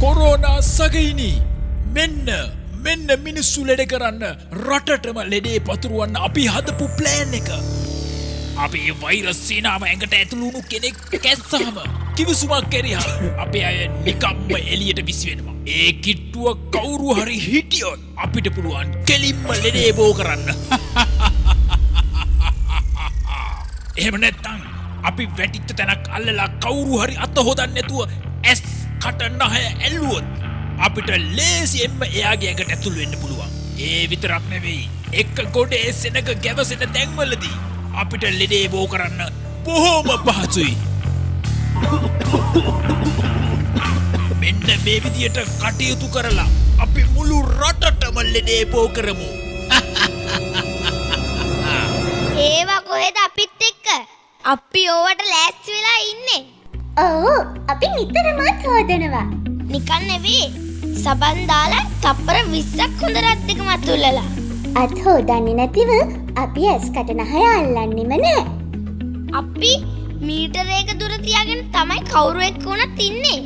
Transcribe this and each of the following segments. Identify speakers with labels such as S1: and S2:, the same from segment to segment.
S1: Corona සගයිනි. මෙන්න මෙන්න මිනිස්සු ලෙඩ කරන්න රටටම ලෙඩේ පතුරුවන්න අපි හදපු ප්ලෑන් එක. අපි වෛරස්සේනාව ඇඟට ඇතුළුණු කෙනෙක් කැස්සාම කිවිසුමක් කෙරිහ අපේ අය නිකම්ම එලියට විසිවෙනවා. ඒ කිට්ටුව කවුරු හරි හිටියොත් අපිට පුළුවන් කෙලින්ම ලෙඩේ බෝ කරන්න. එහෙම නැත්තං අපි වැටිච්ච තැනක් අල්ලලා කවුරු හරි අත හොදන්න නැතුව ඇස් කටන්නහය ඇල්ලුවොත් අපිට ලේසියෙන්ම එයාගේ ඇඟට ඇතුල් වෙන්න පුළුවන්. ඒ විතරක් නෙවෙයි එක්ක ගොඩ එස්සෙනක ගැවසෙන තැන්වලදී අපිට ලෙඩේ බෝ කරන්න බොහෝම පහසුයි. මෙන්න මේ විදියට කටයුතු කරලා අපි මුළු රටටම ලෙඩේ බෝ කරමු.
S2: ඒවා කොහෙද අපිත් එක්ක? අපි ඕවට ලෑස්ති වෙලා ඉන්නේ.
S3: ඕ අපි නිතරමත් හෝදනවා
S2: නිකන් නෙවේ. සබන් දාලා තප්පර විස්සක් හොඳ රත්තික මතුල්ලලා.
S3: අත් හෝදන්නේ නැතිව අපි ඇස් කටනහය අල්ලන්නෙම නෑ.
S2: අපි මීටරේක දුර තියාගෙන තමයි කවුරු එක්ක වුණත් ඉන්නේ.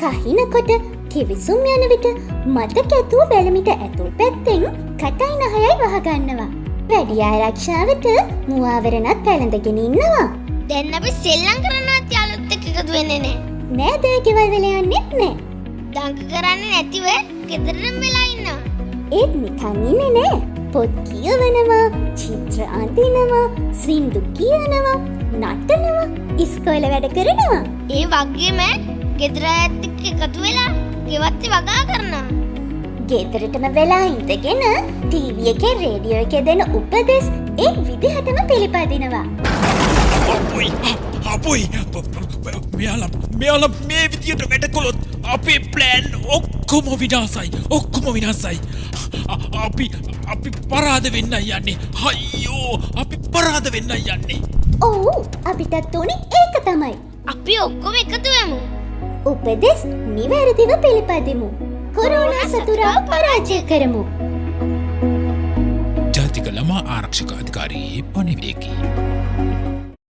S3: කහිනකොට කිවිසුම් යන විට මත කැතුව වැලමිට ඇතුල් පැත්තෙන් කටයි නහයයි වහගන්නවා. වැඩි ආරක්ෂාවට මුවාවරණත් පැළඳගෙන ඉන්නවා.
S2: දැන් අපි යාළුවොත් එක්ක එකතු වෙන්නේ නැහැ.
S3: නෑ දෑගෙවල් වෙල යන්නෙත් නෑ.
S2: දඟ කරන්නේ නැතිව ගෙදරටම වෙලා ඉන්නවා.
S3: ඒත් නිකන් ඉන්නේ නෑ. පොත් කියවනවා, චිත්‍ර අඳිනවා, සින්දු කියනවා, නටනවා, ඉස්කෝල වැඩ කරනවා.
S2: ඒ වගේම ගෙදර ඇත් එක්ක එකතු වෙලා ගෙවත්ති වගා කරනවා.
S3: ගෙදරටම වෙලා ඉඳගෙන ටීවිය එක රේඩියෝ එක දෙන උපදෙස් ඒ විදිහටම පිළිපදිනවා.
S1: අපොයි අපොයි මෙයාල මෙයාල මේ විදියට වැඩකොළොත් අපේ ප්ලෑන් ඔක්කොම විනාසයි ඔක්කොම විනාසයි අපි අපි පරාද වෙන්න යන්නේ හයියෝ අපි පරාද වෙන්න යන්නේ
S3: ඔවු අපිටත් ඕනි ඒක තමයි.
S2: අපි ඔක්කොම එකතු වෙමු.
S3: උපදෙස් නිවැරදිව පිළිපදිමු. ಕೊರೋನಾ ಸತುರ ಪರಾಜಯ ಕರೆಮು
S1: ಜಾತಿಕ ಲಮ ಆರಕ್ಷಕ ಅಧಿಕಾರಿ ಪೊನೆವೇಕಿ